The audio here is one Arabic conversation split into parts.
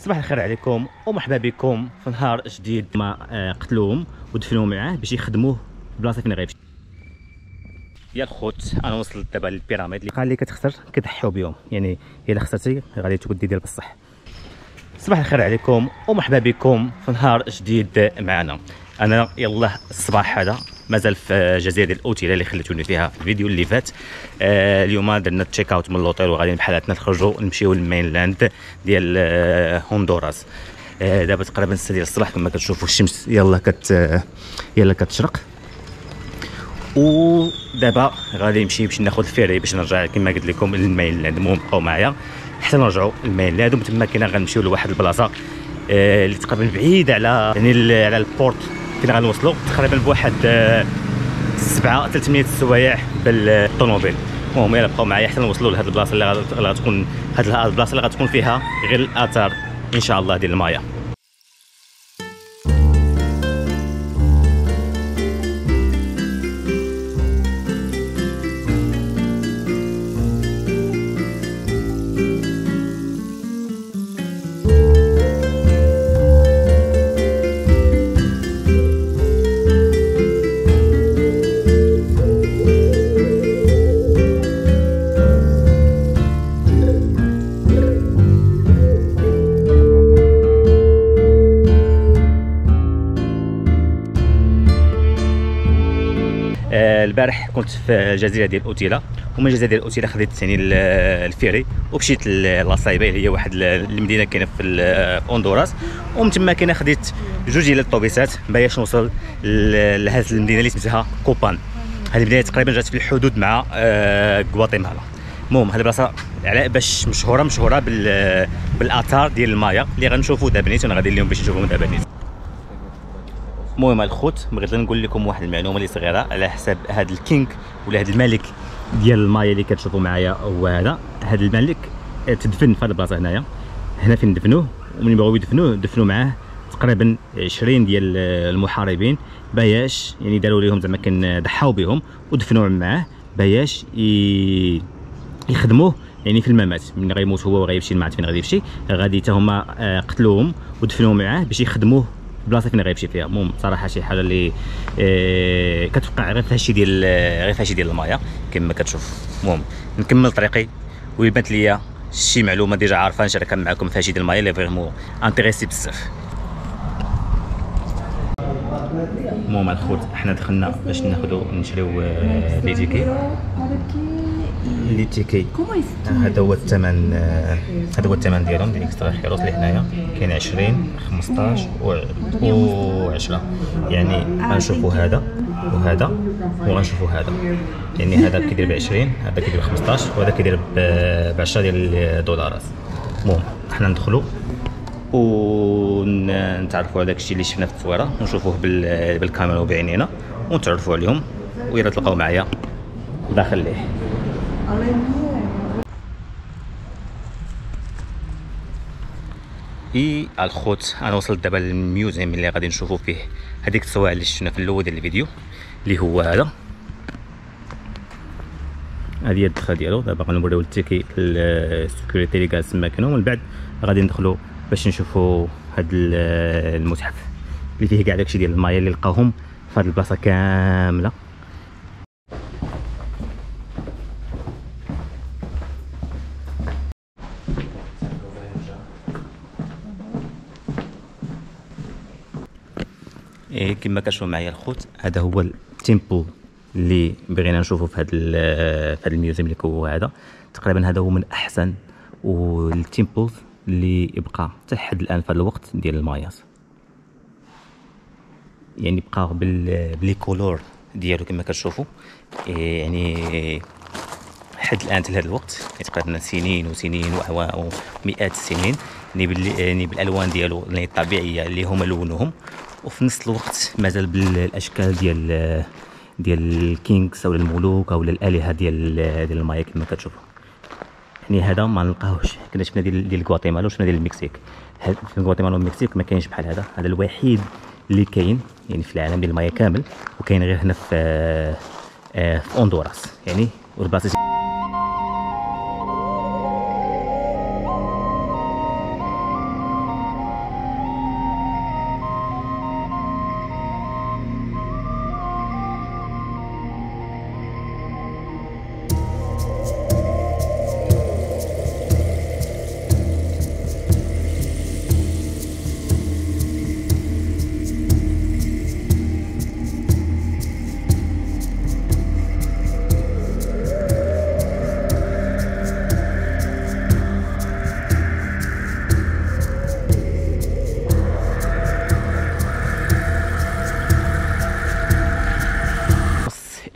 صباح الخير عليكم ومرحبا بكم في نهار جديد ما آه، قتلوهم ودفنوا معاه باش يخدموه بلاصة فين غيمشي يا الخوت أنا وصلت دابا لل pyramid اللي قال لي كتخسر كتضحيو بهم يعني إلا خسرتي غادي تودي ديال بصح. صباح الخير عليكم ومرحبا بكم في نهار جديد معنا. أنا يلا الصباح هذا مازال في جزيره الأوتيلا اللي خليتوني فيها في الفيديو اللي فات. آه اليوم درنا check out من اللوطيل وغادي بحالاتنا نخرجوا نمشيو لل mainland ديال آه هوندوراس. آه دابا تقريبا 6 ديال الصباح كما كتشوفوا الشمس يلا كت يلا كتشرق. ودابا غادي نمشي باش ناخذ ال ferry باش نرجع كما قلت لكم لل mainland. المهم بقاو معايا حتى نرجعوا لل mainland. ومن تما كاين غنمشيو لواحد البلاصة اللي تقريبا بعيد على يعني على ال port فين غنوصلوا تقريبا بواحد آه، سبعة 300 السوايع بالطوموبيل المهم يلا بقاو معايا حتى نوصلوا لهاد البلاصة اللي غتكون هاد البلاصة اللي غتكون فيها غير الآثار إن شاء الله ديال المايه البارح كنت في الجزيره ديال أوتيلا ومن الجزيره ديال أوتيلا خديت يعني ال- ال ferry ومشيت لاصايبا اللي هي واحد ال- المدينة كاينة في هوندوراس ومن تما كاينة خديت جوج ديال الطوبيسات باش نوصل ل- لهذه المدينة اللي سميتها كوبان. هذه المدينة تقريبا جات في الحدود مع آه، غواتيمالا. المهم هذه البلاصه على باش مشهورة مشهورة بال بالآثار ديال المايا اللي غنشوفوا دابا نيت وأنا غادي اليوم باش نشوفهم دابا نيت المهم الخوت بغيت نقول لكم واحد المعلومة اللي صغيرة على حساب هذا الكينغ ولا هذا الملك ديال المايا اللي كتشوفوا معايا هو هذا. هذا الملك تدفن في هذه البلاصة هنايا. هنا فين دفنوه؟ ومن بغاو يدفنوه دفنوا معاه تقريبا 20 ديال المحاربين باياش يعني داروا لهم زعما كان ضحاو بهم ودفنوا معاه باياش ي... يخدموه يعني في الممات. من غيموت هو وغيمشي ما عرفت فين غادي يمشي غادي حتى هما آه، قتلوهم ودفنوه معاه باش يخدموه البلاصه فين غيمشي فيها؟ المهم صراحة شي حاجة اللي آه، كتوقع غير في هادشي ديال غير في هادشي ديال المايا كما كتشوف. المهم نكمل طريقي. ويلا بانت ليا شي معلومة déjà عارفة نشاركها معكم في هادشي ديال المايا اللي vraiment intéressant بزاف. المهم الخوت حنا دخلنا باش ناخذوا نشريو آه، les tickets لي تيكي هذا هو الثمن آه، هذا هو الثمن ديالهم ديال اكسترا هيروز اللي هنايا كاين 20 15 و 10 يعني غنشوفوا هذا وهذا وغنشوفوا هذا. يعني هذا كيدير ب 20 هذا كيدير ب 15 وهذا كيدير ب 10 ديال الدولارات. المهم حنا ندخلوا ونتعرفوا على داكشي اللي شفنا في التصويرة. ونشوفوه بال- بالكاميرا وبعينينا ونتعرفوا عليهم ويلا تلقاو معايا داخل ليه. إي الخوت. أنا وصلت دابا لل museum اللي غادي نشوفوا فيه هذيك الصور اللي شفنا في الأول ديال الفيديو اللي هو هذا. هذه هي الدخله ديالو. دابا غنوريو ال ticket ال sécurité اللي جالس تما كانوا ومن بعد غادي ندخلوا باش نشوفوا هذا المتحف اللي فيه كاع داكشي ديال المايا اللي لقاوهم في هذه البلاصة كاملة. إيه كما كتشوفوا معايا الخوت هذا هو ال temple اللي بغينا نشوفه في هذا في هذا ال museum اللي هو هذا. تقريبا هذا هو من أحسن وال temples اللي يبقى حتى لحد الآن في الوقت ديال الماياس. يعني بقى ب les couleurs ديالو كما كتشوفوا إيه يعني حد الآن لهذا الوقت يعني تقريبا سنين وسنين ومئات السنين يعني يعني بالألوان ديالو يعني الطبيعية اللي هما لونوهم وفي نفس الوقت مازال بالاشكال ديال ديال ال kings أو الملوك أو الآلهة ديال ديال المايا كما كتشوفوا يعني هذا ما نلقاوش كنا شفنا ديال ديال غواتيمالا وشفنا ديال المكسيك. في غواتيمالا والمكسيك ما كاينش بحال هذا. هذا الوحيد اللي كاين يعني في العالم ديال المايا كامل وكاين غير هنا في آه، في هوندوراس يعني والبلاصة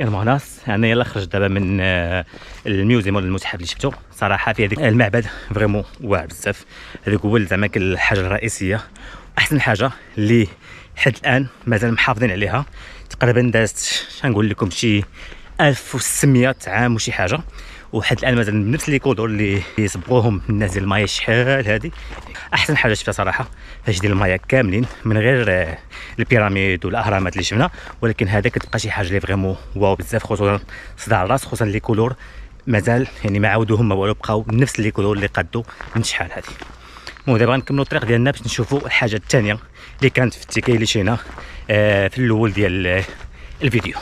المناص أنا يلا خرجت دابا من آه، ال museum ولا المتحف اللي شفتو. صراحة في هذيك المعبد vraiment واعر بزاف. هذيك هو زعما الحاجة الرئيسية. أحسن حاجة اللي حد الآن مازال محافظين عليها. تقريبا دازت شنقول لكم شي 1600 عام وشي حاجة. وحد الان مازال بنفس les couleurs اللي يصبغوهم الناس ديال المايا شحال هذه احسن حاجة شفتها صراحة فهادشي ديال المايا كاملين من غير آه، ال pyramides والاهرامات اللي شفنا. ولكن هذا كتبقى شي حاجة اللي vraiment wow بزاف خصوصا صداع الراس خصوصا les couleurs. مازال يعني ما عاودوهم ما والو بقاو نفس les couleurs اللي قادو من شحال هذه المهم دابا غنكملوا الطريق ديالنا باش نشوفوا الحاجة الثانية اللي كانت في ال ticket اللي شرينا آه، في الأول ديال آه، الفيديو.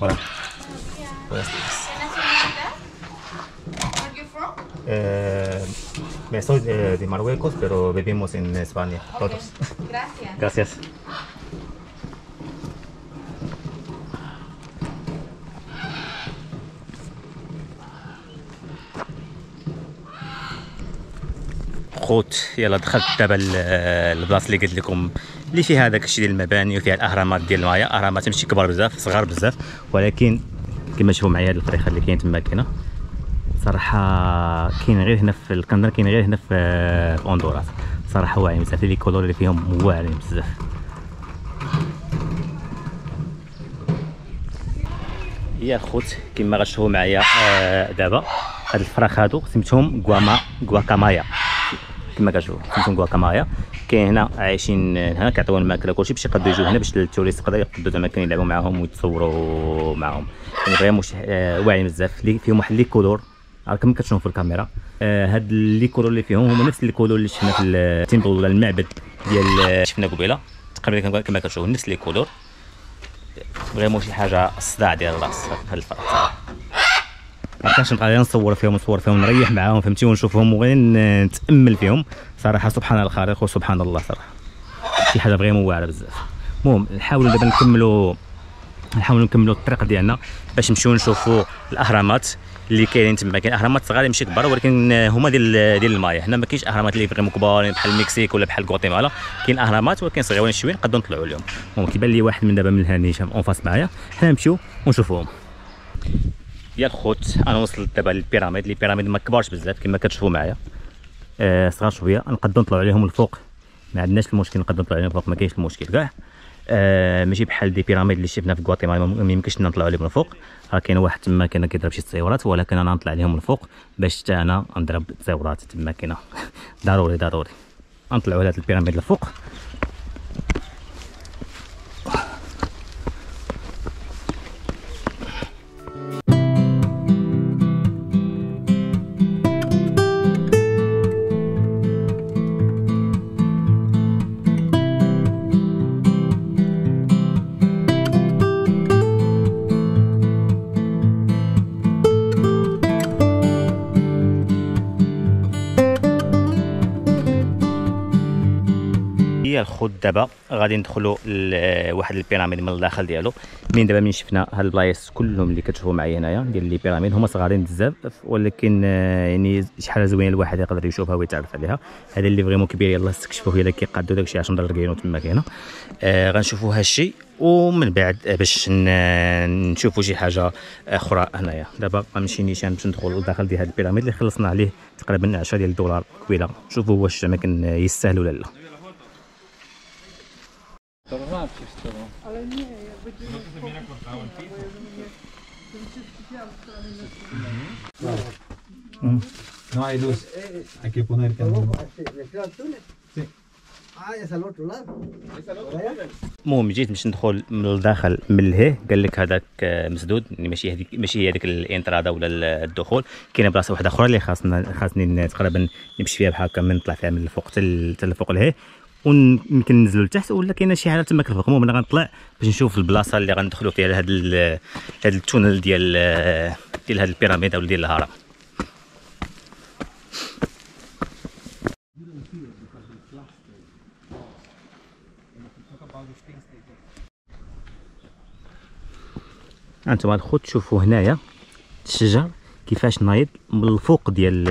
from? Eh, me soy de, de Marruecos, pero vivimos en España todos. Gracias. Gracias. خوت يلا دخلت دابا البلاصه اللي قلت لكم اللي فيها هذاك الشيء ديال المباني وفيها الأهرامات ديال المايا أهرامات ماشي كبار بزاف صغار بزاف ولكن كما تشوفوا معايا هذه الفريخه اللي كاين تما كاينة؟ صراحة كاين غير هنا في الكندر كاين غير هنا في في اوندوراس صراحة واعرين بزاف les couleurs اللي فيهم واعرين بزاف. يا الخوت كما غتشوفوا معايا آه، دابا. هاد الفراخ هادو سميتهم غواما غواكامايا. كما كتشوفوا سميتهم غواكامايا. كاين هنا عايشين هنا كيعطيوهم الماكلة كلشي باش يقدروا يجوا هنا باش ال touristes يقدروا يقدروا زعما كانوا يلعبوا معاهم ويتصوروا معاهم. يعني vraiment آه، واعرين بزاف. فيهم واحد les couleurs. راه كما كتشوفوا في الكاميرا؟ آه، هاد les couleurs اللي فيهم هما نفس les couleurs اللي شفنا في ال temple ولا المعبد ديال آه، شفنا قبيلة. تقريبا كما- كتشوفوا نفس les couleurs. vraiment شي حاجة الصداع ديال الرأس هاد الفراخ. ما نبقى غير نصور فيهم نصور فيهم نريح معاهم فهمتي؟ ونشوفهم وغير نتأمل فيهم. صراحة سبحان الخالق وسبحان الله صراحة. شي حاجة vraiment واعره بزاف. المهم نحاولوا دابا نكملوا نحاولوا نكملوا الطريق ديالنا باش نمشيو نشوفوا الأهرامات اللي كاينين تما. كاين أهرامات صغار ماشي كبار ولكن هما ديال ديال المايه هنا ما كاينش أهرامات اللي vraiment كبار بحال المكسيك ولا بحال غواتيمالا. كاين أهرامات ولكن صغيرين شوية نقدروا نطلعوا لهم المهم كيبان لي واحد من دابا من هاني en face معايا. حنا نمشيو ونشوفوهم. يا الخوت. أنا وصلت دابا لل pyramides. les pyramides ما كبارش بزاف كما كتشوفوا معايا. آه صغار شوية. نقدروا نطلعوا عليهم الفوق ما عندناش المشكل نقدروا نطلعوا عليهم الفوق ما كاينش المشكل كاع. آه ماشي بحال دي بيراميد اللي شفنا في غواتيمالا ما يمكنش نطلعوا عليهم الفوق راه كاين واحد تما كان كيضرب شي تصويرات ولكن أنا نطلع عليهم الفوق باش حتى أنا نضرب تصويرات تما كاينة. ضروري ضروري. نطلعوا على هاد البيراميد الفوق الخوت دابا. غادي ندخلوا لواحد ال pyramide من الداخل ديالو. من دابا من شفنا هاد البلايص كلهم اللي كتشوفوا معايا هنايا ديال les pyramides. هما صغارين بزاف ولكن آه، يعني شي حاجة زوينه الواحد يقدر يشوفها ويتعرف عليها. هذا اللي vraiment كبير يلاه استكشفوه. إلا كيقادوا داكشي 10 دولار كاينو تما كاينة. آه غنشوفوا هادشي ومن بعد آه، باش نشوفوا شي حاجة أخرى هنايا. دابا غنمشي نيشان باش ندخل لداخل ديال هاد ال pyramide اللي خلصنا عليه تقريبا 10 ديال الدولار قبيلة. شوفوا واش زعما كان يستاهل ولا لا. No hay luz. Hay que poner candela. المهم جيت باش ندخل من الداخل من لهيه. قال لك هذاك آه، مسدود يعني ماشي هذيك ماشي هي هذيك الانترادا ولا ال- الدخول. كاينة بلاصة واحدة أخرى اللي خاصنا خاصني تقريبا نمشي فيها بحال هكا من نطلع فيها من الفوق حتى ال- حتى الفوق لهيه. ويمكن ننزلوا لتحت ولا كاينة شي حاجة تما الفوق المهم أنا غنطلع باش نشوف البلاصة اللي غندخلوا فيها لهاد هاد التونل ديال ديال هاد البيراميد أو ديال الهرم. أنتم الخوت تشوفوا هنايا الشجر كيفاش نايض من الفوق ديال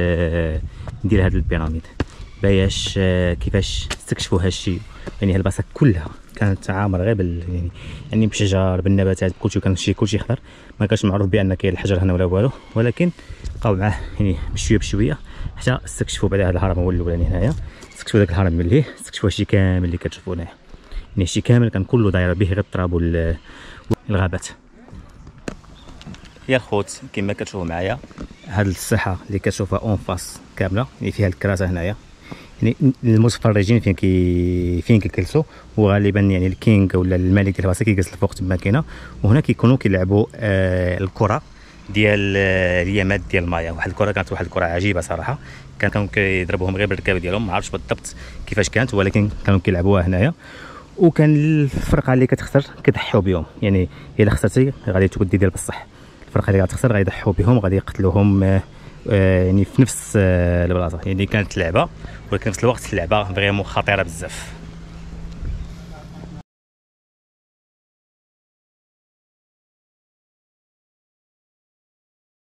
ديال هذا البيراميد. باش كيفاش استكشفوا هادشي يعني هاد البلاصة كلها كانت عامرة غير بال يعني يعني بالشجر بالنباتات كلشي كان شي كلشي خضر. ما كانش معروف بأن كاين الحجر هنا ولا والو ولكن بقاو معاه يعني بشوية بشوية حتى استكشفوا بعد هذا الهرم هو الأولاني هنايا. استكشفوا داك الهرم من ليه استكشفوا هادشي كامل اللي كتشوفوا هنايا. يعني هادشي كامل كان كله داير به غير التراب وال- والغابات. يا الخوت كما كتشوفوا معايا هاد الساحه اللي كتشوفها en face كاملة اللي فيها الكراسة هنايا. يعني المتفرجين فين كي فين كيجلسوا وغالبا يعني ال king ولا الملك ديال البلاصه كيجلس الفوق تما كاينة. وهنا كيكونوا كيلعبوا آه الكرة ديال آه، اليامات ديال المايا. واحد الكرة كانت واحد الكرة عجيبة صراحة. كان كانوا كيضربوهم غير بالركاب ديالهم ما عرفتش بالضبط كيفاش كانت ولكن كانوا كيلعبوها هنايا. وكان الفرقة اللي كتخسر كيضحيو بهم. يعني إلا خسرتي غادي تودي ديال بصح. الفرقة اللي غتخسر غيضحوا بهم غادي يقتلوهم آه، يعني في نفس آه، البلاصة. يعني كانت لعبة ولكن في نفس الوقت اللعبه فريمون خطيرة بزاف.